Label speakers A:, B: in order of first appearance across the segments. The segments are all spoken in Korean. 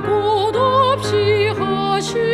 A: 孤
B: 独皮和心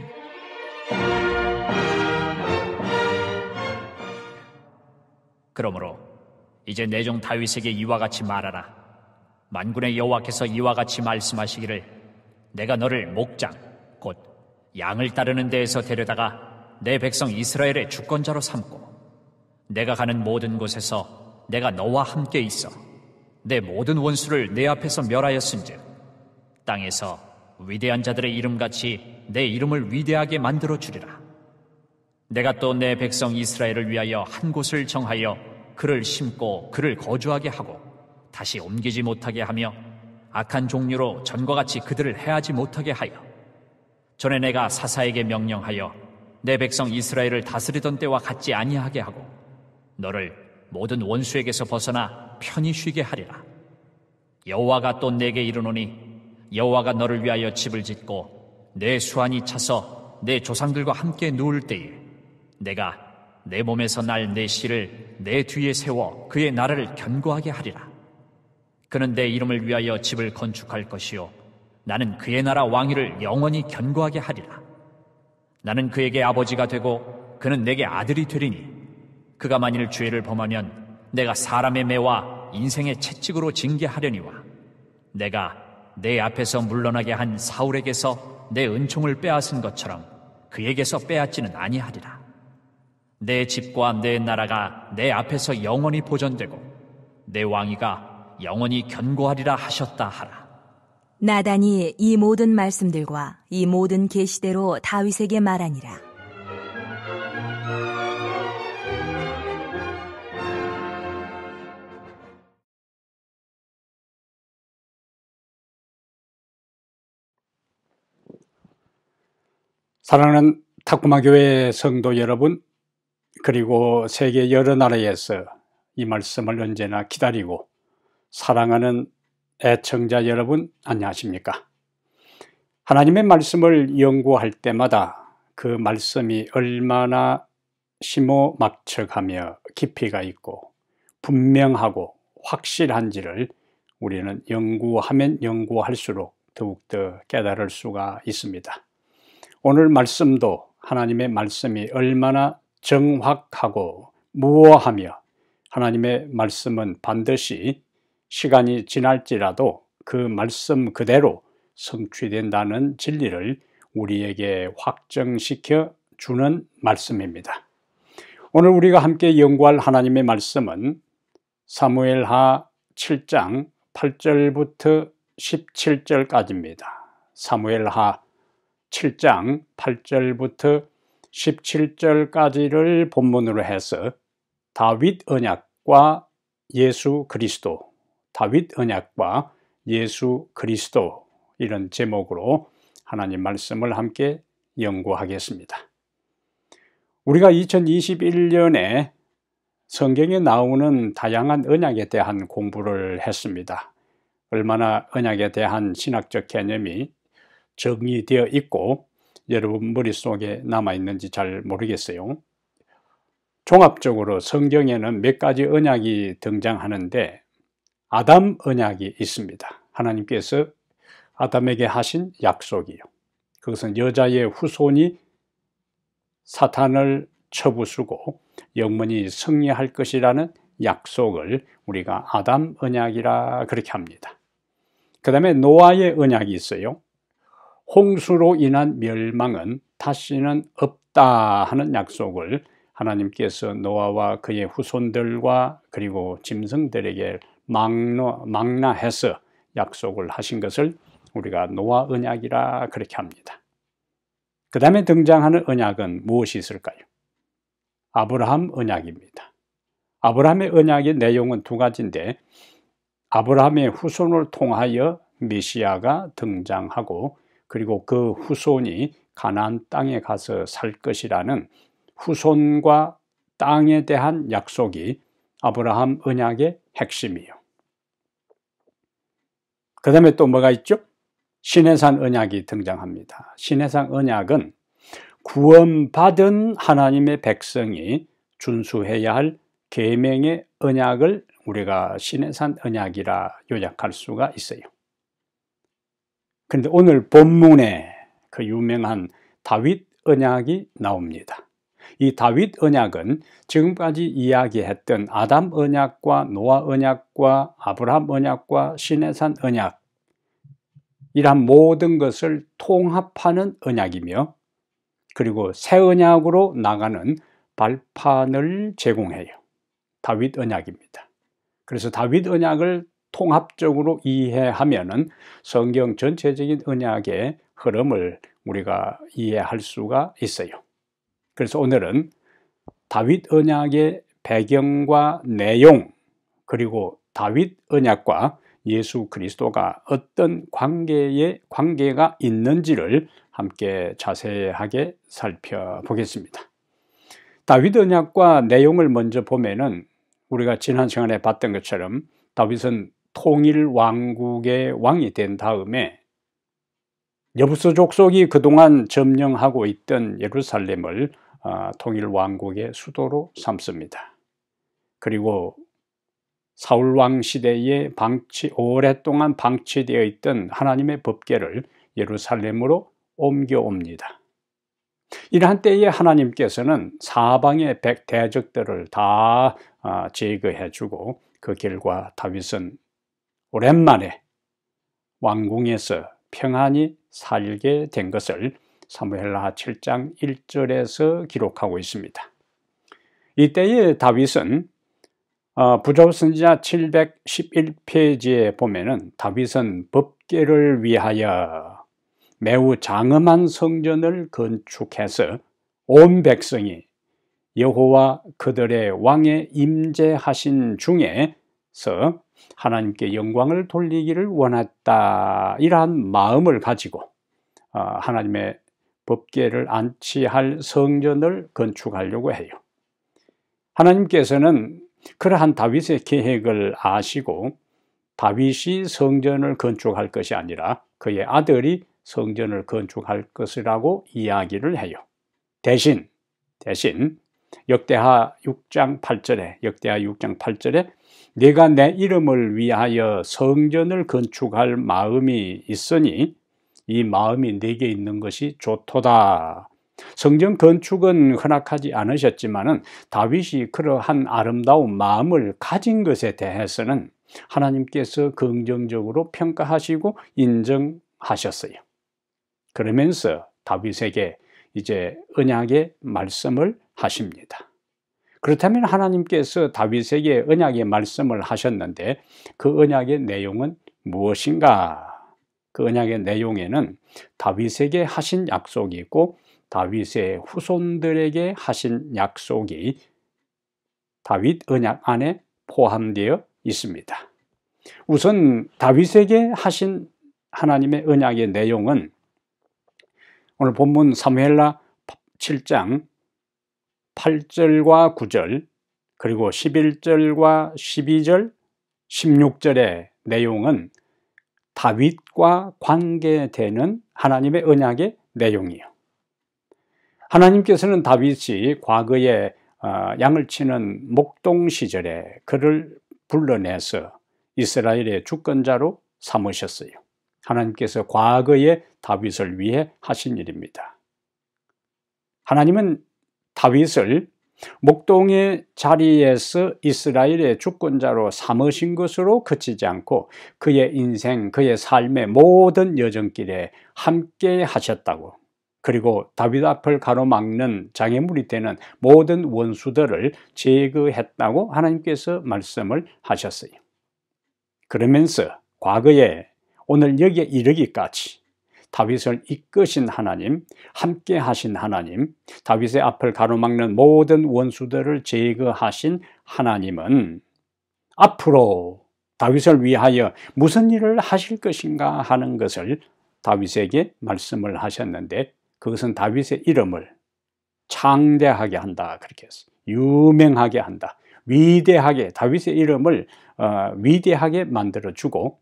B: 이제 내 종 다윗에게 이와 같이 말하라. 만군의 여호와께서 이와 같이 말씀하시기를 내가 너를 목장 곧 양을 따르는 데에서 데려다가 내 백성 이스라엘의 주권자로 삼고 내가 가는 모든 곳에서 내가 너와 함께 있어 내 모든 원수를 내 앞에서 멸하였은즉 땅에서 위대한 자들의 이름같이 내 이름을 위대하게 만들어 주리라. 내가 또 내 백성 이스라엘을 위하여 한 곳을 정하여 그를 심고 그를 거주하게 하고 다시 옮기지 못하게 하며 악한 종류로 전과 같이 그들을 해하지 못하게 하여 전에 내가 사사에게 명령하여 내 백성 이스라엘을 다스리던 때와 같지 아니하게 하고 너를 모든 원수에게서 벗어나 편히 쉬게 하리라. 여호와가 또 내게 이르노니 여호와가 너를 위하여 집을 짓고 내 수완이 차서 내 조상들과 함께 누울 때에 내가 내 몸에서 날 내 씨를 내 뒤에 세워 그의 나라를 견고하게 하리라. 그는 내 이름을 위하여 집을 건축할 것이요 나는 그의 나라 왕위를 영원히 견고하게 하리라. 나는 그에게 아버지가 되고 그는 내게 아들이 되리니 그가 만일 죄를 범하면 내가 사람의 매와 인생의 채찍으로 징계하려니와 내가 내 앞에서 물러나게 한 사울에게서 내 은총을 빼앗은 것처럼 그에게서 빼앗지는 아니하리라. 내 집과 내 나라가 내 앞에서 영원히 보존되고 내 왕위가 영원히 견고하리라 하셨다 하라.
A: 나단이 이 모든 말씀들과 이 모든 계시대로 다윗에게 말하니라.
C: 사랑하는 탁구마 교회 성도 여러분, 그리고 세계 여러 나라에서 이 말씀을 언제나 기다리고 사랑하는 애청자 여러분, 안녕하십니까? 하나님의 말씀을 연구할 때마다 그 말씀이 얼마나 심오막측하며 깊이가 있고 분명하고 확실한지를 우리는 연구하면 연구할수록 더욱더 깨달을 수가 있습니다. 오늘 말씀도 하나님의 말씀이 얼마나 정확하고 무어하며 하나님의 말씀은 반드시 시간이 지날지라도 그 말씀 그대로 성취된다는 진리를 우리에게 확정시켜 주는 말씀입니다. 오늘 우리가 함께 연구할 하나님의 말씀은 사무엘하 7장 8절부터 17절까지입니다. 사무엘하 7장 8절부터 17절까지를 본문으로 해서 다윗 언약과 예수 그리스도 다윗 언약과 예수 그리스도 이런 제목으로 하나님 말씀을 함께 연구하겠습니다. 우리가 2021년에 성경에 나오는 다양한 언약에 대한 공부를 했습니다. 얼마나 언약에 대한 신학적 개념이 정리되어 있고 여러분 머릿속에 남아 있는지 잘 모르겠어요. 종합적으로 성경에는 몇 가지 언약이 등장하는데 아담 언약이 있습니다. 하나님께서 아담에게 하신 약속이요. 그것은 여자의 후손이 사탄을 처부수고 영원히 승리할 것이라는 약속을 우리가 아담 언약이라 그렇게 합니다. 그 다음에 노아의 언약이 있어요. 홍수로 인한 멸망은 다시는 없다 하는 약속을 하나님께서 노아와 그의 후손들과 그리고 짐승들에게 망나, 망나해서 약속을 하신 것을 우리가 노아 언약이라 그렇게 합니다. 그 다음에 등장하는 언약은 무엇이 있을까요? 아브라함 언약입니다. 아브라함의 언약의 내용은 두 가지인데 아브라함의 후손을 통하여 메시아가 등장하고 그리고 그 후손이 가나안 땅에 가서 살 것이라는 후손과 땅에 대한 약속이 아브라함 언약의 핵심이요. 그 다음에 또 뭐가 있죠? 신해산 언약이 등장합니다. 신해산 언약은 구원받은 하나님의 백성이 준수해야 할 계명의 언약을 우리가 신해산 언약이라 요약할 수가 있어요. 그런데 오늘 본문에 그 유명한 다윗 언약이 나옵니다. 이 다윗 언약은 지금까지 이야기했던 아담 언약과 노아 언약과 아브라함 언약과 신해산 언약 이란 모든 것을 통합하는 언약이며 그리고 새 언약으로 나가는 발판을 제공해요. 다윗 언약입니다. 그래서 다윗 언약을 통합적으로 이해하면은 성경 전체적인 언약의 흐름을 우리가 이해할 수가 있어요. 그래서 오늘은 다윗 언약의 배경과 내용 그리고 다윗 언약과 예수 그리스도가 어떤 관계의 관계가 있는지를 함께 자세하게 살펴보겠습니다. 다윗 언약과 내용을 먼저 보면은 우리가 지난 시간에 봤던 것처럼 다윗은 통일 왕국의 왕이 된 다음에 여부서 족속이 그동안 점령하고 있던 예루살렘을 어, 통일 왕국의 수도로 삼습니다. 그리고 사울 왕 시대에 방치 오랫동안 방치되어 있던 하나님의 법궤를 예루살렘으로 옮겨옵니다. 이러한 때에 하나님께서는 사방의 백 대적들을 다 어, 제거해주고 그 결과 다윗은 오랜만에 왕궁에서 평안히 살게 된 것을 사무엘하 7장 1절에서 기록하고 있습니다. 이때의 다윗은 어, 부조 선지자 711페이지에 보면은 다윗은 법계를 위하여 매우 장엄한 성전을 건축해서 온 백성이 여호와 그들의 왕에 임재하신 중에서 하나님께 영광을 돌리기를 원했다 이러한 마음을 가지고 어, 하나님의 법계를 안치할 성전을 건축하려고 해요. 하나님께서는 그러한 다윗의 계획을 아시고 다윗이 성전을 건축할 것이 아니라 그의 아들이 성전을 건축할 것이라고 이야기를 해요. 대신 대신 역대하 6장 8절에 역대하 6장 8절에 내가 내 이름을 위하여 성전을 건축할 마음이 있으니 이 마음이 내게 있는 것이 좋도다. 성전 건축은 허락하지 않으셨지만은 다윗이 그러한 아름다운 마음을 가진 것에 대해서는 하나님께서 긍정적으로 평가하시고 인정하셨어요. 그러면서 다윗에게 이제 언약의 말씀을 하십니다. 그렇다면 하나님께서 다윗에게 언약의 말씀을 하셨는데 그 언약의 내용은 무엇인가? 그 언약의 내용에는 다윗에게 하신 약속이 있고 다윗의 후손들에게 하신 약속이 다윗 언약 안에 포함되어 있습니다. 우선 다윗에게 하신 하나님의 언약의 내용은 오늘 본문 사무엘라 7장 8절과 9절 그리고 11절과 12절 16절의 내용은 다윗과 관계되는 하나님의 언약의 내용이요. 하나님께서는 다윗이 과거에 어, 양을 치는 목동 시절에 그를 불러내서 이스라엘의 주권자로 삼으셨어요. 하나님께서 과거에 다윗을 위해 하신 일입니다. 하나님은 다윗을 목동의 자리에서 이스라엘의 주권자로 삼으신 것으로 그치지 않고 그의 인생, 그의 삶의 모든 여정길에 함께 하셨다고 그리고 다윗 앞을 가로막는 장애물이 되는 모든 원수들을 제거했다고 하나님께서 말씀을 하셨어요. 그러면서 과거에 오늘 여기에 이르기까지 다윗을 이끄신 하나님, 함께 하신 하나님, 다윗의 앞을 가로막는 모든 원수들을 제거하신 하나님은 앞으로 다윗을 위하여 무슨 일을 하실 것인가 하는 것을 다윗에게 말씀을 하셨는데 그것은 다윗의 이름을 창대하게 한다 그렇게 했어요. 유명하게 한다. 위대하게 다윗의 이름을 어, 위대하게 만들어 주고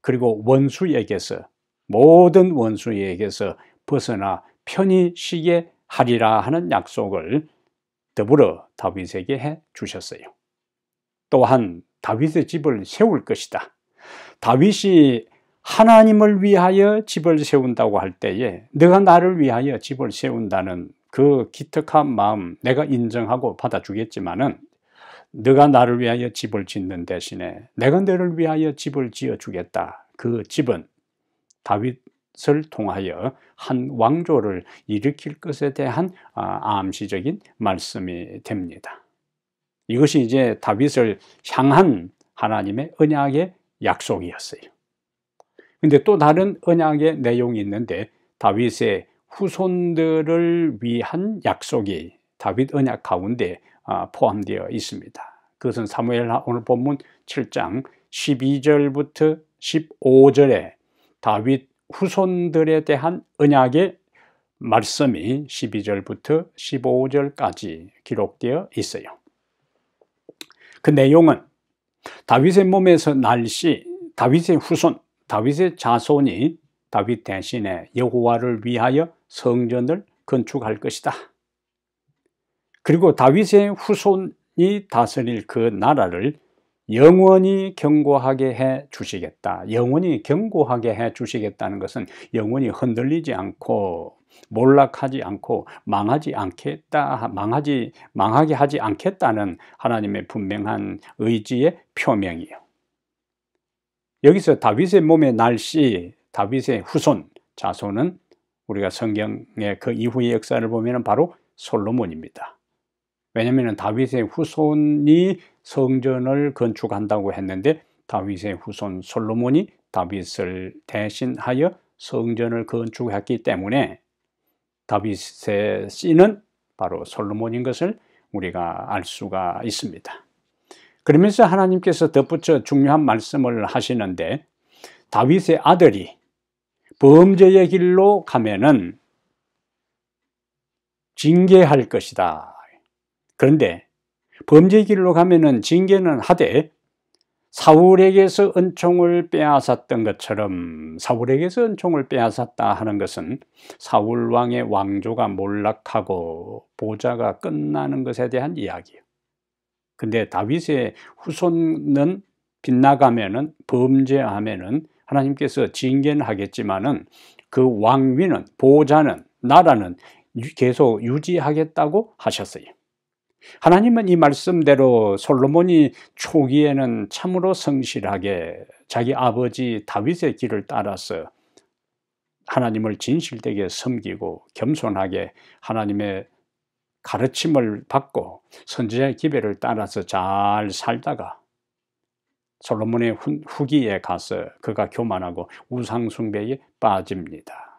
C: 그리고 원수에게서 모든 원수에게서 벗어나 편히 쉬게 하리라 하는 약속을 더불어 다윗에게 해 주셨어요. 또한 다윗의 집을 세울 것이다. 다윗이 하나님을 위하여 집을 세운다고 할 때에 내가 나를 위하여 집을 세운다는 그 기특한 마음 내가 인정하고 받아주겠지만은 네가 나를 위하여 집을 짓는 대신에 내가 너를 위하여 집을 지어 주겠다. 그 집은 다윗을 통하여 한 왕조를 일으킬 것에 대한 아, 암시적인 말씀이 됩니다. 이것이 이제 다윗을 향한 하나님의 언약의 약속이었어요. 근데 또 다른 언약의 내용이 있는데 다윗의 후손들을 위한 약속이 다윗 언약 가운데 아, 포함되어 있습니다. 그것은 사무엘 오늘 본문 7장 12절부터 15절에 다윗 후손들에 대한 언약의 말씀이 12절부터 15절까지 기록되어 있어요. 그 내용은 다윗의 몸에서 날씨, 다윗의 후손, 다윗의 자손이 다윗 대신에 여호와를 위하여 성전을 건축할 것이다. 그리고 다윗의 후손이 다스릴 그 나라를 영원히 경고하게 해 주시겠다. 영원히 경고하게 해 주시겠다는 것은 영원히 흔들리지 않고 몰락하지 않고 망하지 않겠다, 망하지, 망하게 하지 않겠다는 하나님의 분명한 의지의 표명이에요. 여기서 다윗의 몸의 날씨, 다윗의 후손, 자손은 우리가 성경의 그 이후의 역사를 보면 바로 솔로몬입니다. 왜냐하면 다윗의 후손이 성전을 건축한다고 했는데 다윗의 후손 솔로몬이 다윗을 대신하여 성전을 건축했기 때문에 다윗의 씨는 바로 솔로몬인 것을 우리가 알 수가 있습니다. 그러면서 하나님께서 덧붙여 중요한 말씀을 하시는데 다윗의 아들이 범죄의 길로 가면은 징계할 것이다. 그런데 범죄 길로 가면은 징계는 하되 사울에게서 은총을 빼앗았던 것처럼 사울에게서 은총을 빼앗았다 하는 것은 사울 왕의 왕조가 몰락하고 보좌가 끝나는 것에 대한 이야기예요. 근데 다윗의 후손은 빗나가면은 범죄하면은 하나님께서 징계는 하겠지만은 그 왕위는 보좌는 나라는 계속 유지하겠다고 하셨어요. 하나님은 이 말씀대로 솔로몬이 초기에는 참으로 성실하게 자기 아버지 다윗의 길을 따라서 하나님을 진실되게 섬기고 겸손하게 하나님의 가르침을 받고 선지자의 기배를 따라서 잘 살다가 솔로몬의 후기에 가서 그가 교만하고 우상숭배에 빠집니다.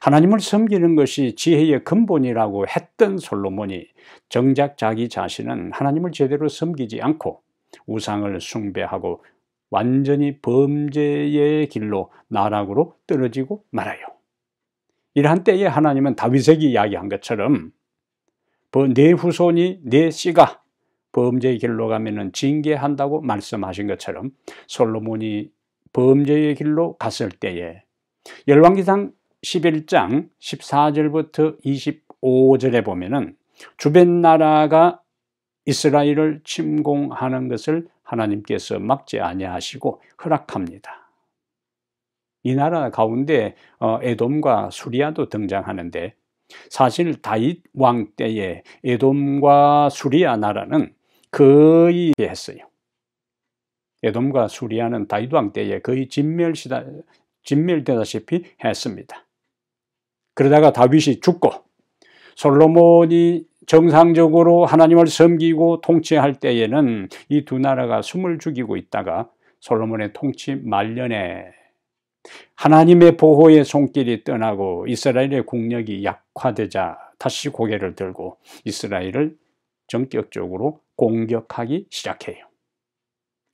C: 하나님을 섬기는 것이 지혜의 근본이라고 했던 솔로몬이 정작 자기 자신은 하나님을 제대로 섬기지 않고 우상을 숭배하고 완전히 범죄의 길로 나락으로 떨어지고 말아요. 이러한 때에 하나님은 다윗에게 이야기한 것처럼 내 후손이 내 씨가 범죄의 길로 가면은 징계한다고 말씀하신 것처럼 솔로몬이 범죄의 길로 갔을 때에 열왕기상 11장 14절부터 25절에 보면은 주변 나라가 이스라엘을 침공하는 것을 하나님께서 막지 아니하시고 허락합니다. 이 나라 가운데 어, 에돔과 수리아도 등장하는데 사실 다윗 왕 때에 에돔과 수리아 나라는 거의 했어요. 에돔과 수리아는 다윗 왕 때에 거의 진멸시다, 진멸되다시피 했습니다. 그러다가 다윗이 죽고 솔로몬이 정상적으로 하나님을 섬기고 통치할 때에는 이 두 나라가 숨을 죽이고 있다가 솔로몬의 통치 말년에 하나님의 보호의 손길이 떠나고 이스라엘의 국력이 약화되자 다시 고개를 들고 이스라엘을 전격적으로 공격하기 시작해요.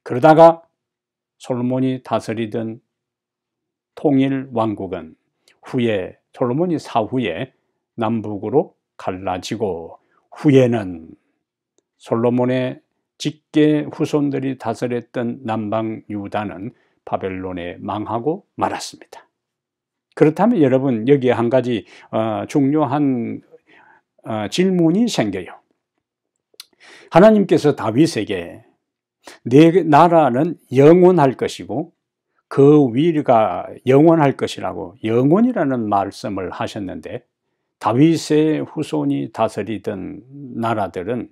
C: 그러다가 솔로몬이 다스리던 통일 왕국은 후에 솔로몬이 사후에 남북으로 갈라지고 후에는 솔로몬의 직계 후손들이 다스렸던 남방 유다는 바벨론에 망하고 말았습니다. 그렇다면 여러분 여기에 한 가지 어, 중요한 어, 질문이 생겨요. 하나님께서 다윗에게 내 나라는 영원할 것이고 그 위가 영원할 것이라고 영원이라는 말씀을 하셨는데 다윗의 후손이 다스리던 나라들은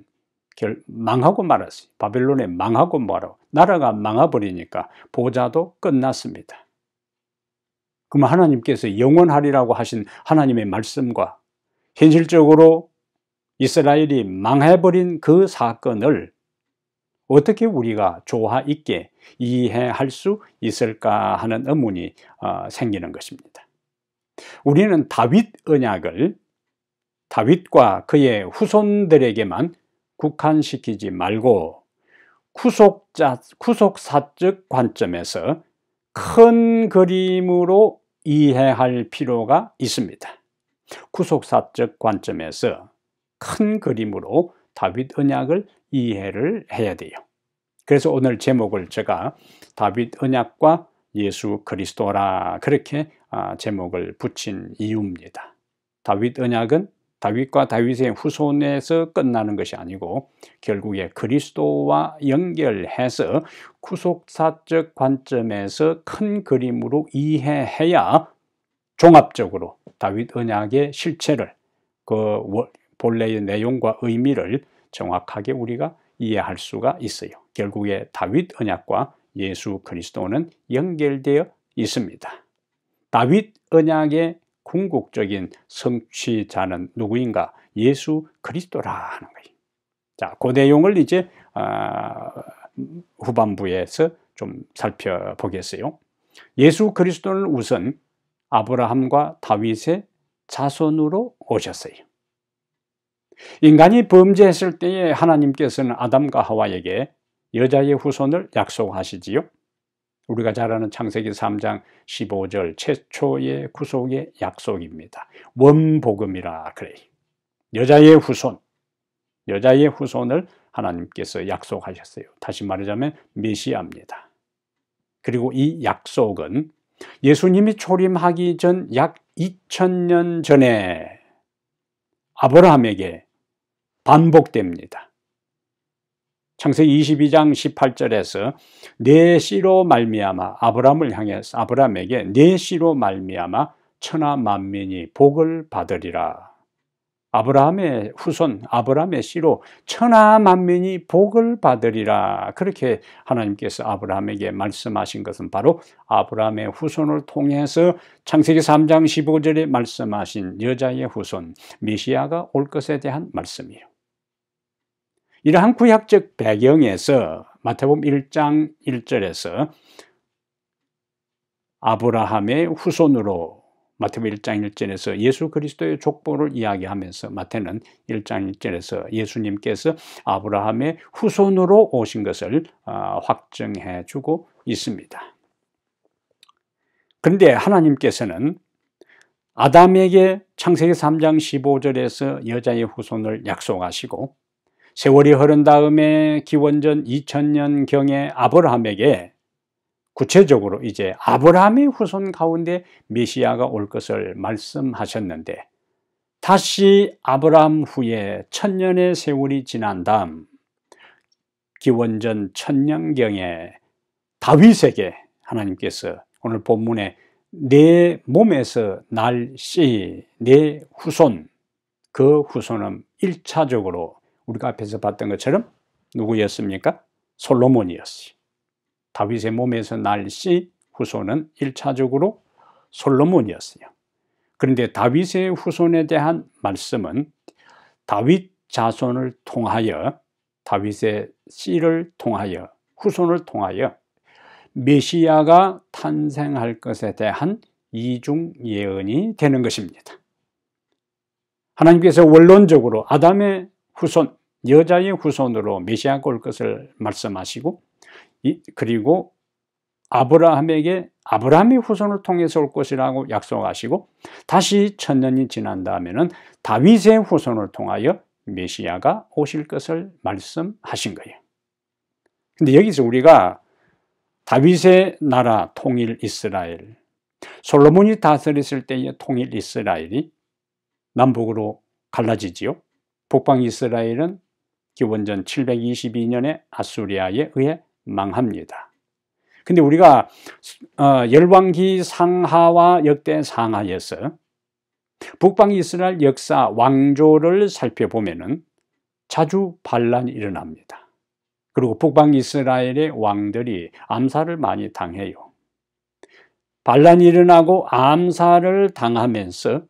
C: 망하고 말았어요. 바벨론에 망하고 말아 나라가 망해버리니까 보좌도 끝났습니다. 그럼 하나님께서 영원하리라고 하신 하나님의 말씀과 현실적으로 이스라엘이 망해버린 그 사건을 어떻게 우리가 조화 있게 이해할 수 있을까 하는 의문이 어, 생기는 것입니다. 우리는 다윗 언약을 다윗과 그의 후손들에게만 국한시키지 말고 구속자, 구속사적 관점에서 큰 그림으로 이해할 필요가 있습니다. 구속사적 관점에서 큰 그림으로 다윗 언약을 이해를 해야 돼요. 그래서 오늘 제목을 제가 다윗 언약과 예수 그리스도라 그렇게 아, 제목을 붙인 이유입니다. 다윗 언약은 다윗과 다윗의 후손에서 끝나는 것이 아니고 결국에 그리스도와 연결해서 구속사적 관점에서 큰 그림으로 이해해야 종합적으로 다윗 언약의 실체를 그 본래의 내용과 의미를 정확하게 우리가 이해할 수가 있어요. 결국에 다윗 언약과 예수 그리스도는 연결되어 있습니다. 다윗 언약의 궁극적인 성취자는 누구인가? 예수 그리스도라 하는 거예요. 자, 그 내용을 이제 어, 후반부에서 좀 살펴보겠어요. 예수 그리스도는 우선 아브라함과 다윗의 자손으로 오셨어요. 인간이 범죄했을 때에 하나님께서는 아담과 하와에게 여자의 후손을 약속하시지요. 우리가 잘 아는 창세기 3장 15절 최초의 구속의 약속입니다. 원복음이라 그래. 여자의 후손, 여자의 후손을 하나님께서 약속하셨어요. 다시 말하자면 메시아입니다. 그리고 이 약속은 예수님이 초림하기 전 약 2000년 전에 아브라함에게 반복됩니다. 창세기 22장 18절에서 내 씨로 말미암아 아브라함을 향해서 아브라함에게 내 씨로 말미암아 천하 만민이 복을 받으리라. 아브라함의 후손 아브라함의 씨로 천하 만민이 복을 받으리라. 그렇게 하나님께서 아브라함에게 말씀하신 것은 바로 아브라함의 후손을 통해서 창세기 3장 15절에 말씀하신 여자의 후손 메시아가 올 것에 대한 말씀이에요. 이러한 구약적 배경에서 마태복음 1장 1절에서 아브라함의 후손으로 마태복음 1장 1절에서 예수 그리스도의 족보를 이야기하면서 마태는 1장 1절에서 예수님께서 아브라함의 후손으로 오신 것을 어, 확정해 주고 있습니다. 그런데 하나님께서는 아담에게 창세기 3장 15절에서 여자의 후손을 약속하시고 세월이 흐른 다음에 기원전 2000년경에 아브라함에게 구체적으로 이제 아브라함의 후손 가운데 메시아가 올 것을 말씀하셨는데 다시 아브라함 후에 천년의 세월이 지난 다음 기원전 천년경에 다윗에게 하나님께서 오늘 본문에 내 몸에서 날 씨, 내 후손, 그 후손은 1차적으로 우리가 앞에서 봤던 것처럼 누구였습니까? 솔로몬이었어요. 다윗의 몸에서 날 씨 후손은 1차적으로 솔로몬이었어요. 그런데 다윗의 후손에 대한 말씀은 다윗 자손을 통하여 다윗의 씨를 통하여 후손을 통하여 메시아가 탄생할 것에 대한 이중 예언이 되는 것입니다. 하나님께서 원론적으로 아담의 후손, 여자의 후손으로 메시아가 올 것을 말씀하시고 그리고 아브라함에게 아브라함의 후손을 통해서 올 것이라고 약속하시고 다시 천년이 지난 다음에는 다윗의 후손을 통하여 메시아가 오실 것을 말씀하신 거예요. 근데 여기서 우리가 다윗의 나라 통일 이스라엘, 솔로몬이 다스렸을 때의 통일 이스라엘이 남북으로 갈라지지요. 북방 이스라엘은 기원전 722년에 아수리아에 의해 망합니다. 근데 우리가 어, 열왕기 상하와 역대 상하에서 북방 이스라엘 역사 왕조를 살펴보면은 자주 반란이 일어납니다. 그리고 북방 이스라엘의 왕들이 암살을 많이 당해요. 반란이 일어나고 암살을 당하면서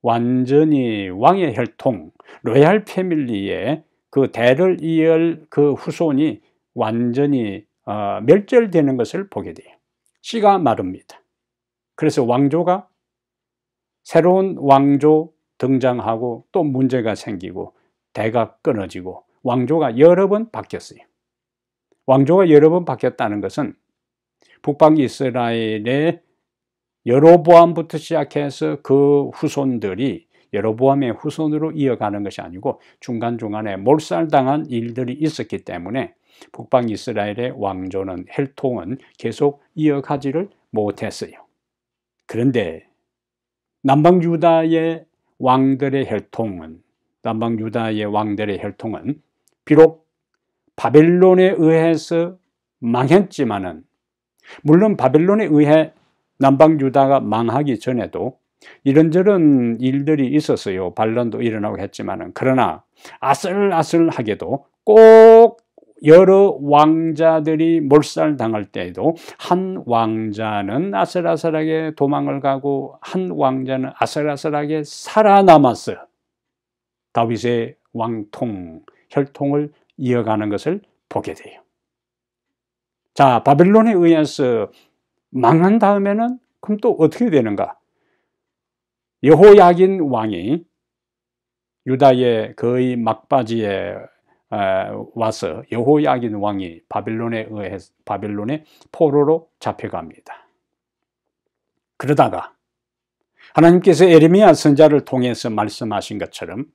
C: 완전히 왕의 혈통, 로얄 패밀리의 그 대를 이을 그 후손이 완전히 어, 멸절되는 것을 보게 돼요. 씨가 마릅니다. 그래서 왕조가 새로운 왕조 등장하고 또 문제가 생기고 대가 끊어지고 왕조가 여러 번 바뀌었어요. 왕조가 여러 번 바뀌었다는 것은 북방 이스라엘의 여로보암부터 시작해서 그 후손들이 여로보암의 후손으로 이어가는 것이 아니고 중간중간에 몰살당한 일들이 있었기 때문에 북방 이스라엘의 왕조는 혈통은 계속 이어가지를 못했어요. 그런데 남방 유다의 왕들의 혈통은 남방 유다의 왕들의 혈통은 비록 바벨론에 의해서 망했지만은 물론 바벨론에 의해 남방 유다가 망하기 전에도 이런저런 일들이 있었어요. 반란도 일어나고 했지만은 그러나 아슬아슬하게도 꼭 여러 왕자들이 몰살당할 때에도 한 왕자는 아슬아슬하게 도망을 가고 한 왕자는 아슬아슬하게 살아남았어요. 다윗의 왕통, 혈통을 이어가는 것을 보게 돼요. 자, 바벨론에 의해서 망한 다음에는 그럼 또 어떻게 되는가? 여호야긴 왕이 유다의 거의 막바지에 와서 여호야긴 왕이 바빌론에 의해 바빌론의 포로로 잡혀갑니다. 그러다가 하나님께서 에르미야 선자를 통해서 말씀하신 것처럼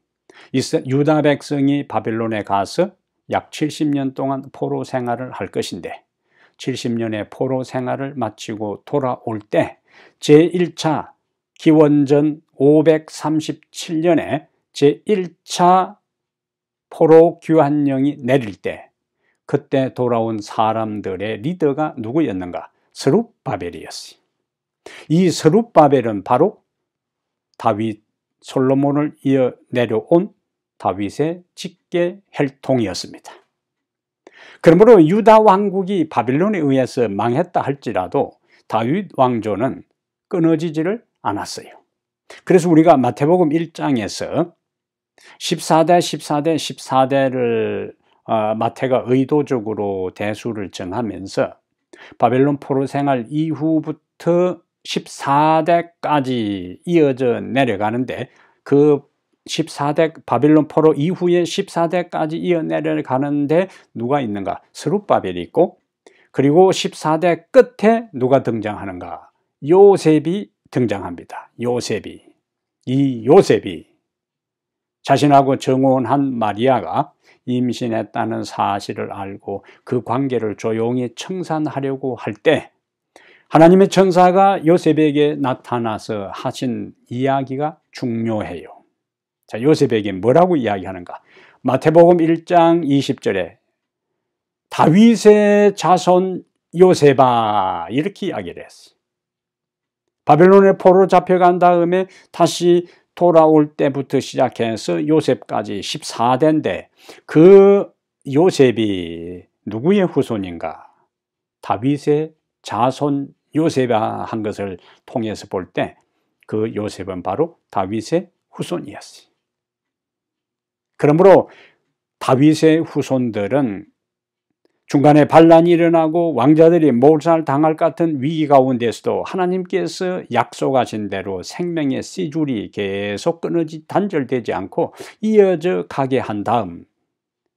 C: 유다 백성이 바빌론에 가서 약 70년 동안 포로 생활을 할 것인데 70년의 포로 생활을 마치고 돌아올 때 제1차 기원전 537년에 제1차 포로 귀환령이 내릴 때 그때 돌아온 사람들의 리더가 누구였는가? 스룹바벨이었어요. 이 스룹바벨은 바로 다윗 솔로몬을 이어 내려온 다윗의 직계 혈통이었습니다. 그러므로 유다 왕국이 바빌론에 의해서 망했다 할지라도 다윗 왕조는 끊어지지를 않았어요. 그래서 우리가 마태복음 1장에서 14대, 14대, 14대를 어, 마태가 의도적으로 대수를 정하면서 바벨론 포로 생활 이후부터 14대까지 이어져 내려가는데 그 14대 바빌론 포로 이후에 14대까지 이어 내려가는데 누가 있는가? 스룹바벨이 있고 그리고 14대 끝에 누가 등장하는가? 요셉이 등장합니다. 요셉이. 이 요셉이 자신하고 정혼한 마리아가 임신했다는 사실을 알고 그 관계를 조용히 청산하려고 할 때 하나님의 천사가 요셉에게 나타나서 하신 이야기가 중요해요. 자, 요셉에게 뭐라고 이야기하는가? 마태복음 1장 20절에 다윗의 자손 요셉아 이렇게 이야기를 했어요. 바벨론의 포로 잡혀간 다음에 다시 돌아올 때부터 시작해서 요셉까지 14대인데 그 요셉이 누구의 후손인가? 다윗의 자손 요셉아 한 것을 통해서 볼 때 그 요셉은 바로 다윗의 후손이었어요. 그러므로 다윗의 후손들은 중간에 반란이 일어나고 왕자들이 몰살 당할 것 같은 위기 가운데서도 하나님께서 약속하신 대로 생명의 씨줄이 계속 끊어지 단절되지 않고 이어져 가게 한 다음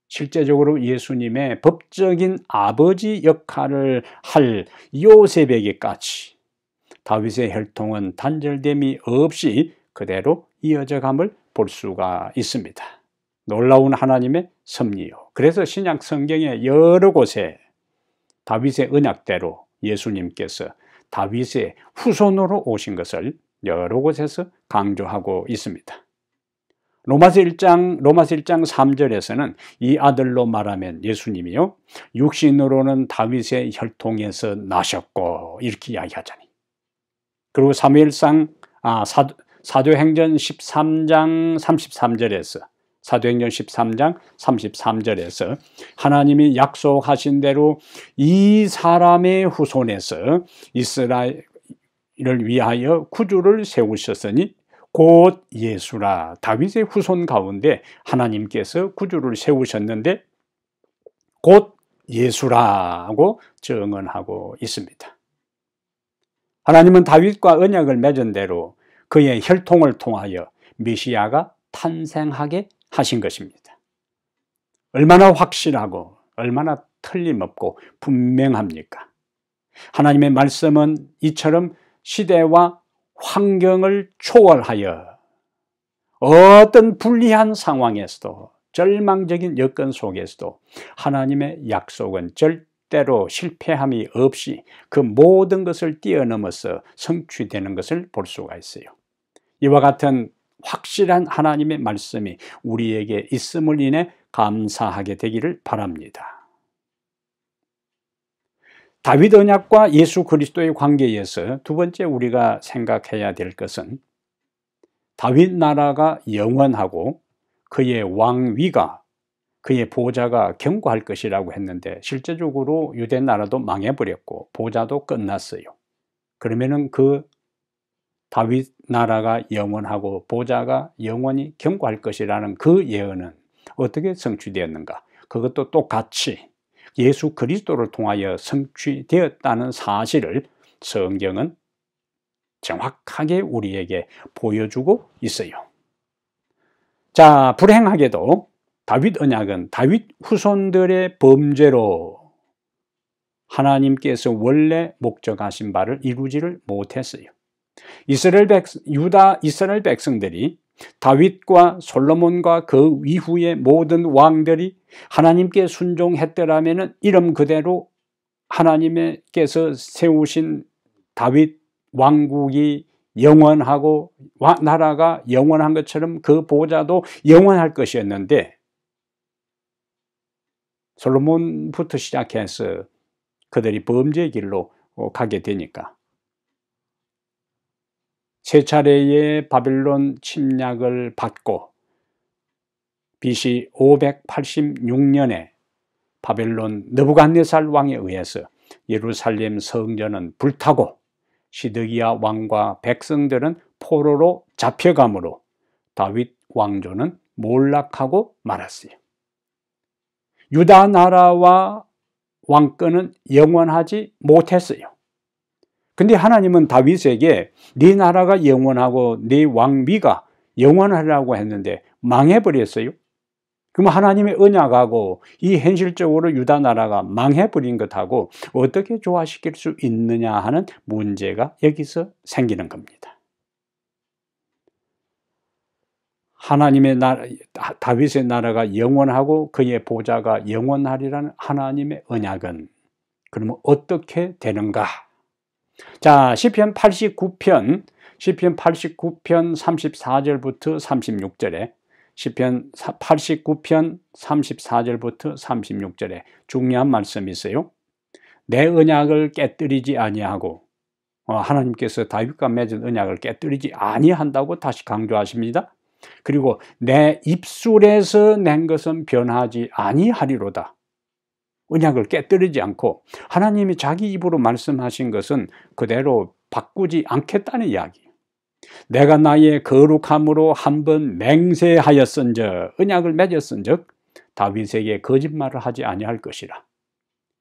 C: 실제적으로 예수님의 법적인 아버지 역할을 할 요셉에게까지 다윗의 혈통은 단절됨이 없이 그대로 이어져 감을 볼 수가 있습니다. 놀라운 하나님의 섭리요. 그래서 신약 성경의 여러 곳에 다윗의 언약대로 예수님께서 다윗의 후손으로 오신 것을 여러 곳에서 강조하고 있습니다. 로마서 1장 로마서 1장 3절에서는 이 아들로 말하면 예수님이요 육신으로는 다윗의 혈통에서 나셨고 이렇게 이야기하자니. 그리고 사무엘상 아 사도, 사도행전 13장 33절에서 사도행전 13장 33절에서 하나님이 약속하신 대로 이 사람의 후손에서 이스라엘을 위하여 구주를 세우셨으니 곧 예수라 다윗의 후손 가운데 하나님께서 구주를 세우셨는데 곧 예수라고 증언하고 있습니다. 하나님은 다윗과 언약을 맺은 대로 그의 혈통을 통하여 메시아가 탄생하게 하신 것입니다. 얼마나 확실하고 얼마나 틀림없고 분명합니까? 하나님의 말씀은 이처럼 시대와 환경을 초월하여 어떤 불리한 상황에서도 절망적인 여건 속에서도 하나님의 약속은 절대로 실패함이 없이 그 모든 것을 뛰어넘어서 성취되는 것을 볼 수가 있어요. 이와 같은 확실한 하나님의 말씀이 우리에게 있음을 인해 감사하게 되기를 바랍니다. 다윗 언약과 예수 그리스도의 관계에서 두 번째 우리가 생각해야 될 것은 다윗 나라가 영원하고 그의 왕위가 그의 보좌가 견고할 것이라고 했는데 실제적으로 유대 나라도 망해버렸고 보좌도 끝났어요. 그러면은 그 다윗 나라가 영원하고 보좌가 영원히 경고할 것이라는 그 예언은 어떻게 성취되었는가? 그것도 똑같이 예수 그리스도를 통하여 성취되었다는 사실을 성경은 정확하게 우리에게 보여주고 있어요. 자, 불행하게도 다윗 언약은 다윗 후손들의 범죄로 하나님께서 원래 목적하신 바를 이루지를 못했어요. 이스라엘 백 유다 이스라엘 백성들이 다윗과 솔로몬과 그 이후의 모든 왕들이 하나님께 순종했더라면 이름 그대로 하나님께서 세우신 다윗 왕국이 영원하고 나라가 영원한 것처럼 그 보좌도 영원할 것이었는데 솔로몬부터 시작해서 그들이 범죄의 길로 가게 되니까 세 차례의 바빌론 침략을 받고 BC 586년에 바벨론 느부갓네살 왕에 의해서 예루살렘 성전은 불타고 시드기야 왕과 백성들은 포로로 잡혀가므로 다윗 왕조는 몰락하고 말았어요. 유다 나라와 왕권은 영원하지 못했어요. 근데 하나님은 다윗에게 네 나라가 영원하고 네 왕비가 영원하라고 했는데 망해버렸어요. 그럼 하나님의 언약하고 이 현실적으로 유다 나라가 망해버린 것하고 어떻게 조화시킬 수 있느냐 하는 문제가 여기서 생기는 겁니다. 하나님의 나라, 다윗의 나라가 영원하고 그의 보좌가 영원하리라는 하나님의 언약은 그러면 어떻게 되는가? 자, 시편 89편, 시편 89편 34절부터 36절에 시편 89편 34절부터 36절에 중요한 말씀이 있어요. 내 언약을 깨뜨리지 아니하고 어, 하나님께서 다윗과 맺은 언약을 깨뜨리지 아니한다고 다시 강조하십니다. 그리고 내 입술에서 낸 것은 변하지 아니하리로다. 언약을 깨뜨리지 않고 하나님이 자기 입으로 말씀하신 것은 그대로 바꾸지 않겠다는 이야기. 내가 나의 거룩함으로 한 번 맹세하였은즉 언약을 맺었은즉 다윗에게 거짓말을 하지 아니할 것이라.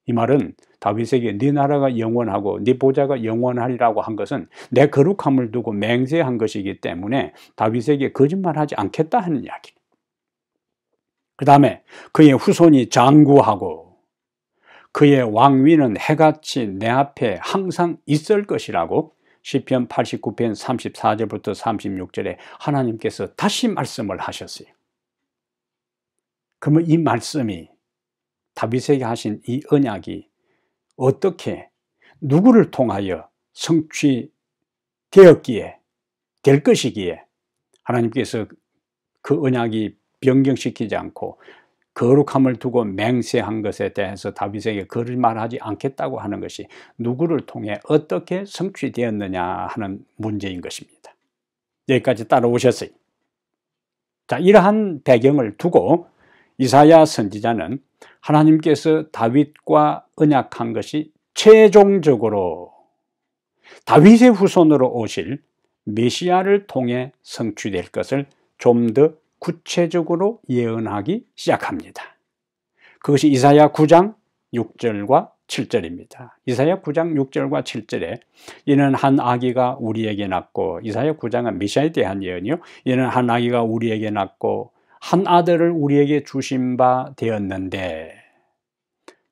C: 이 말은 다윗에게 네 나라가 영원하고 네 보좌가 영원하리라고 한 것은 내 거룩함을 두고 맹세한 것이기 때문에 다윗에게 거짓말하지 않겠다 하는 이야기. 그 다음에 그의 후손이 장구하고 그의 왕위는 해같이 내 앞에 항상 있을 것이라고 시편 89편 34절부터 36절에 하나님께서 다시 말씀을 하셨어요. 그러면 이 말씀이 다윗에게 하신 이 언약이 어떻게 누구를 통하여 성취되었기에 될 것이기에 하나님께서 그 언약이 변경시키지 않고 거룩함을 두고 맹세한 것에 대해서 다윗에게 거짓말하지 않겠다고 하는 것이 누구를 통해 어떻게 성취되었느냐 하는 문제인 것입니다. 여기까지 따라오셨어요. 자, 이러한 배경을 두고 이사야 선지자는 하나님께서 다윗과 언약한 것이 최종적으로 다윗의 후손으로 오실 메시아를 통해 성취될 것을 좀 더 구체적으로 예언하기 시작합니다. 그것이 이사야 9장 6절과 7절입니다. 이사야 9장 6절과 7절에 이는 한 아기가 우리에게 낳고 이사야 9장은 미샤에 대한 예언이요. 이는 한 아기가 우리에게 낳고 한 아들을 우리에게 주신 바 되었는데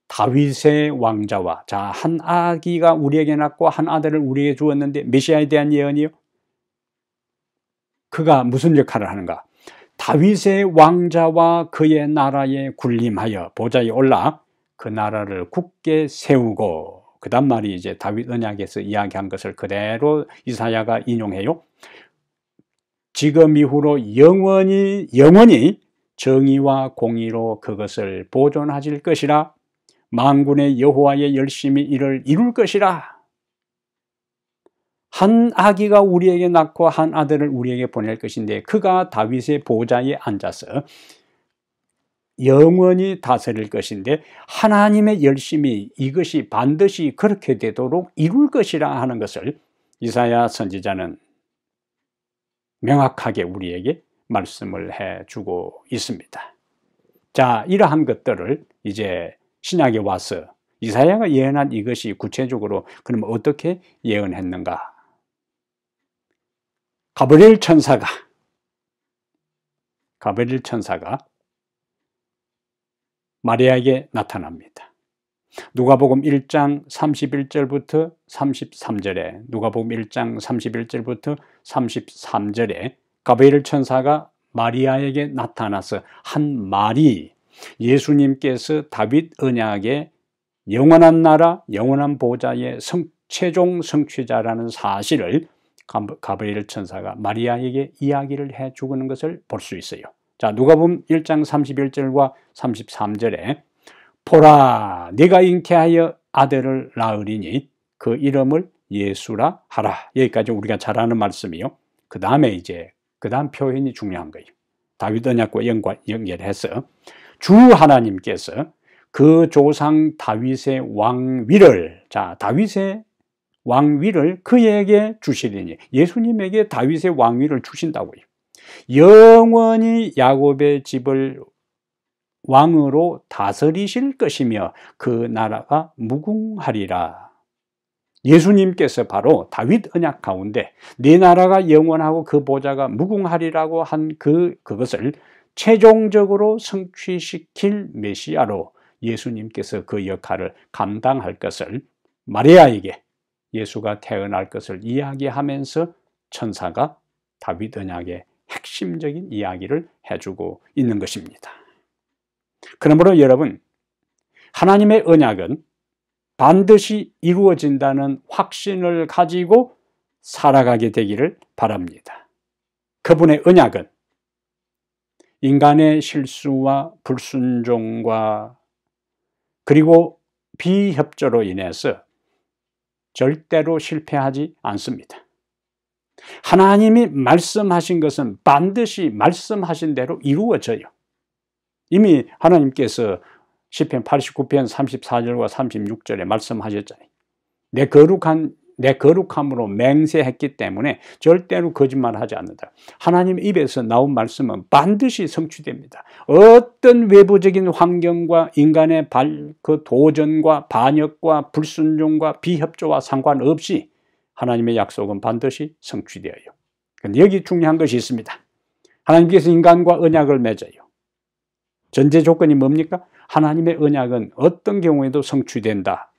C: 다윗의 왕자와 자 한 아기가 우리에게 낳고 한 아들을 우리에게 주었는데 메시아에 대한 예언이요. 그가 무슨 역할을 하는가? 다윗의 왕자와 그의 나라에 군림하여 보좌에 올라 그 나라를 굳게 세우고 그 다음 말이 이제 다윗 언약에서 이야기한 것을 그대로 이사야가 인용해요. 지금 이후로 영원히 영원히 정의와 공의로 그것을 보존하실 것이라 만군의 여호와의 열심히 이를 이룰 것이라 한 아기가 우리에게 낳고 한 아들을 우리에게 보낼 것인데 그가 다윗의 보좌에 앉아서 영원히 다스릴 것인데 하나님의 열심이 이것이 반드시 그렇게 되도록 이룰 것이라 하는 것을 이사야 선지자는 명확하게 우리에게 말씀을 해 주고 있습니다. 자, 이러한 것들을 이제 신약에 와서 이사야가 예언한 이것이 구체적으로 그럼 어떻게 예언했는가? 가브리엘 천사가 가브리엘 천사가 마리아에게 나타납니다. 누가복음 1장 31절부터 33절에 누가복음 1장 31절부터 33절에 가브리엘 천사가 마리아에게 나타나서 한 말이 예수님께서 다윗 언약의 영원한 나라, 영원한 보좌의 성, 최종 성취자라는 사실을 가브리엘 천사가 마리아에게 이야기를 해 주는 것을 볼 수 있어요. 자, 누가 보면 1장 31절과 33절에 보라 네가 잉태하여 아들을 낳으리니 그 이름을 예수라 하라. 여기까지 우리가 잘 아는 말씀이요. 그 다음에 이제 그 다음 표현이 중요한 거예요. 다윗 언약과 연결해서 주 하나님께서 그 조상 다윗의 왕위를 자 다윗의 왕위를 그에게 주시리니 예수님에게 다윗의 왕위를 주신다고요. 영원히 야곱의 집을 왕으로 다스리실 것이며 그 나라가 무궁하리라. 예수님께서 바로 다윗 언약 가운데 네 나라가 영원하고 그 보좌가 무궁하리라고 한 그 그것을 최종적으로 성취시킬 메시아로 예수님께서 그 역할을 감당할 것을 마리아에게 예수가 태어날 것을 이야기하면서 천사가 다윗 언약의 핵심적인 이야기를 해주고 있는 것입니다. 그러므로 여러분, 하나님의 언약은 반드시 이루어진다는 확신을 가지고 살아가게 되기를 바랍니다. 그분의 언약은 인간의 실수와 불순종과 그리고 비협조로 인해서 절대로 실패하지 않습니다. 하나님이 말씀하신 것은 반드시 말씀하신 대로 이루어져요. 이미 하나님께서 시편 89편 34절과 36절에 말씀하셨잖아요. 내 거룩한 내 거룩함으로 맹세했기 때문에 절대로 거짓말하지 않는다. 하나님 입에서 나온 말씀은 반드시 성취됩니다. 어떤 외부적인 환경과 인간의 발, 그 도전과 반역과 불순종과 비협조와 상관없이 하나님의 약속은 반드시 성취되어요. 근데 여기 중요한 것이 있습니다. 하나님께서 인간과 언약을 맺어요. 전제 조건이 뭡니까? 하나님의 언약은 어떤 경우에도 성취된다.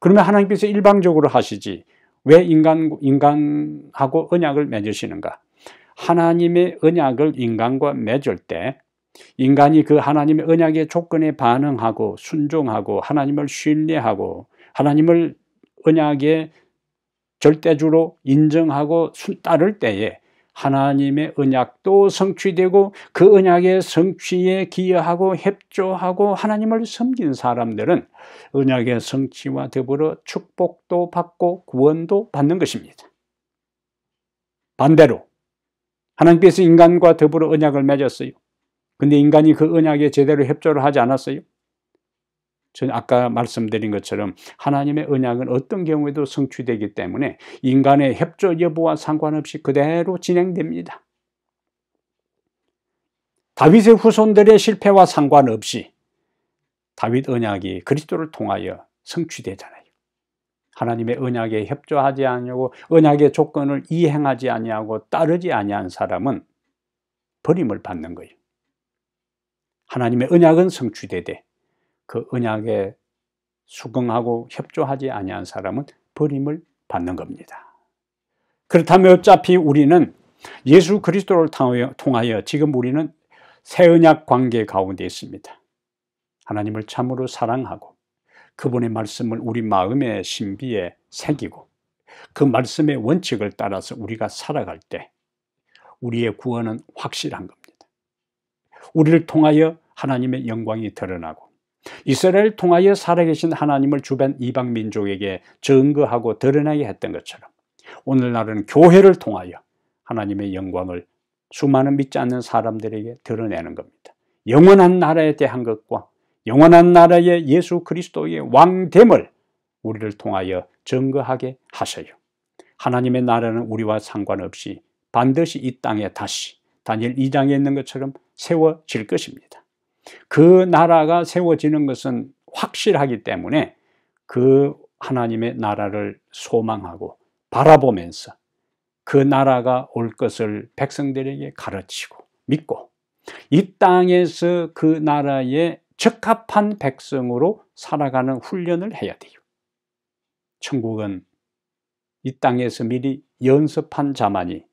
C: 그러면 하나님께서 일방적으로 하시지 왜 인간, 인간하고 언약을 맺으시는가? 하나님의 언약을 인간과 맺을 때 인간이 그 하나님의 언약의 조건에 반응하고 순종하고 하나님을 신뢰하고 하나님을 언약의 절대주로 인정하고 따를 때에 하나님의 언약도 성취되고 그 언약의 성취에 기여하고 협조하고 하나님을 섬긴 사람들은 언약의 성취와 더불어 축복도 받고 구원도 받는 것입니다. 반대로 하나님께서 인간과 더불어 언약을 맺었어요. 근데 인간이 그 언약에 제대로 협조를 하지 않았어요. 전 아까 말씀드린 것처럼 하나님의 언약은 어떤 경우에도 성취되기 때문에 인간의 협조 여부와 상관없이 그대로 진행됩니다. 다윗의 후손들의 실패와 상관없이 다윗 언약이 그리스도를 통하여 성취되잖아요. 하나님의 언약에 협조하지 아니하고 언약의 조건을 이행하지 아니하고 따르지 아니한 사람은 버림을 받는 거예요. 하나님의 언약은 성취되되 그 언약에 수긍하고 협조하지 아니한 사람은 버림을 받는 겁니다. 그렇다면 어차피 우리는 예수 그리스도를 통하여 지금 우리는 새 언약 관계 가운데 있습니다. 하나님을 참으로 사랑하고 그분의 말씀을 우리 마음의 신비에 새기고 그 말씀의 원칙을 따라서 우리가 살아갈 때 우리의 구원은 확실한 겁니다. 우리를 통하여 하나님의 영광이 드러나고 이스라엘 통하여 살아계신 하나님을 주변 이방 민족에게 증거하고 드러나게 했던 것처럼 오늘날은 교회를 통하여 하나님의 영광을 수많은 믿지 않는 사람들에게 드러내는 겁니다. 영원한 나라에 대한 것과 영원한 나라의 예수 그리스도의 왕됨을 우리를 통하여 증거하게 하셔요. 하나님의 나라는 우리와 상관없이 반드시 이 땅에 다시 다니엘 2장에 있는 것처럼 세워질 것입니다. 그 나라가 세워지는 것은 확실하기 때문에 그 하나님의 나라를 소망하고 바라보면서 그 나라가 올 것을 백성들에게 가르치고 믿고 이 땅에서 그 나라에 적합한 백성으로 살아가는 훈련을 해야 돼요. 천국은 이 땅에서 미리 연습한 자만이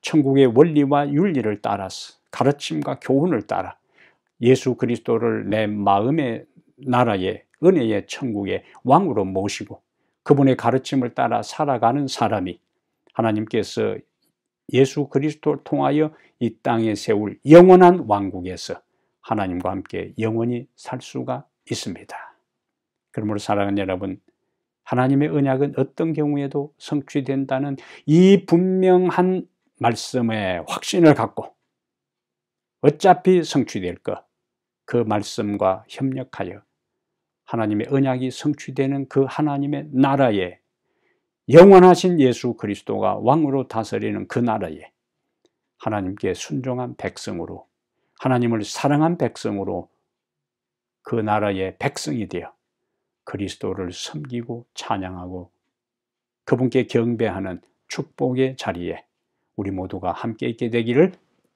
C: 천국의 원리와 윤리를 따라서 가르침과 교훈을 따라 예수 그리스도를 내 마음의 나라의 은혜의 천국의 왕으로 모시고 그분의 가르침을 따라 살아가는 사람이 하나님께서 예수 그리스도를 통하여 이 땅에 세울 영원한 왕국에서 하나님과 함께 영원히 살 수가 있습니다. 그러므로 사랑하는 여러분, 하나님의 언약은 어떤 경우에도 성취된다는 이 분명한 말씀에 확신을 갖고 어차피 성취될 것, 그 말씀과 협력하여 하나님의 언약이 성취되는 그 하나님의 나라에 영원하신 예수 그리스도가 왕으로 다스리는 그 나라에 하나님께 순종한 백성으로 하나님을 사랑한 백성으로 그 나라의 백성이 되어 그리스도를 섬기고 찬양하고 그분께 경배하는 축복의 자리에 우리 모두가 함께 있게 되기를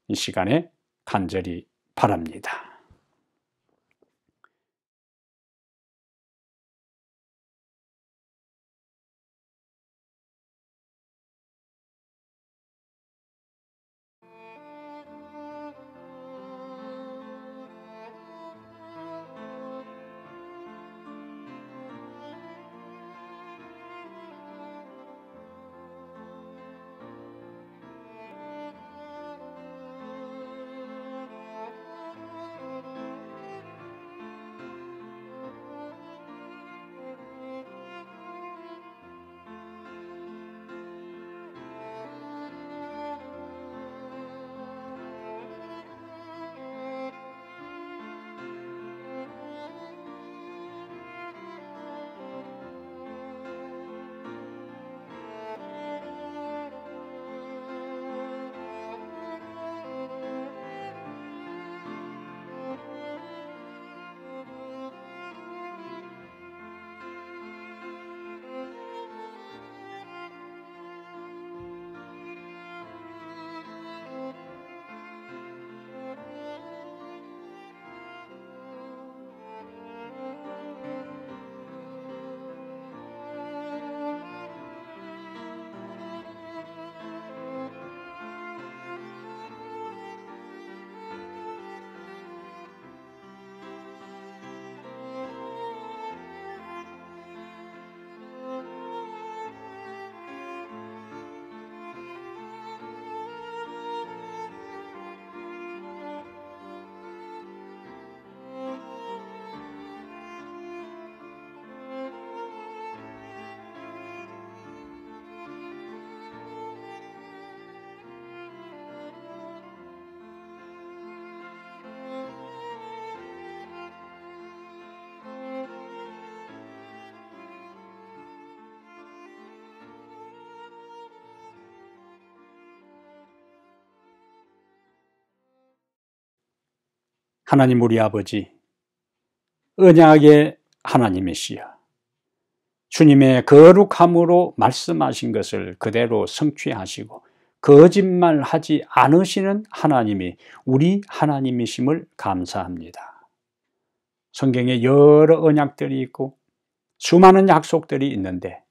C: 이 시간에 간절히 바랍니다. 하나님 우리 아버지, 언약의 하나님이시여. 주님의 거룩함으로 말씀하신 것을 그대로 성취하시고 거짓말하지 않으시는 하나님이 우리 하나님이심을 감사합니다. 성경에 여러 언약들이 있고 수많은 약속들이 있는데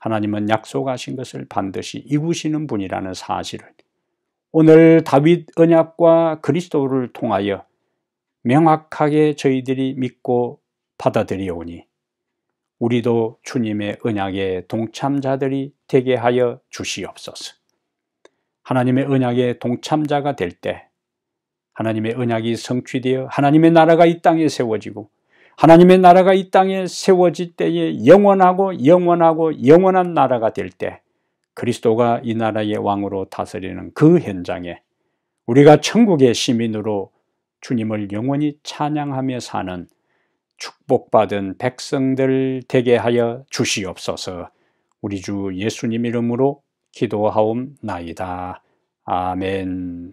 C: 하나님은 약속하신 것을 반드시 이루시는 분이라는 사실을 오늘 다윗 언약과 그리스도를 통하여 명확하게 저희들이 믿고 받아들이오니 우리도 주님의 언약의 동참자들이 되게 하여 주시옵소서. 하나님의 언약의 동참자가 될 때 하나님의 언약이 성취되어 하나님의 나라가 이 땅에 세워지고 하나님의 나라가 이 땅에 세워질 때에 영원하고 영원하고 영원한 나라가 될 때 그리스도가 이 나라의 왕으로 다스리는 그 현장에 우리가 천국의 시민으로 주님을 영원히 찬양하며 사는 축복받은 백성들 되게 하여 주시옵소서 우리 주 예수님 이름으로 기도하옵나이다. 아멘.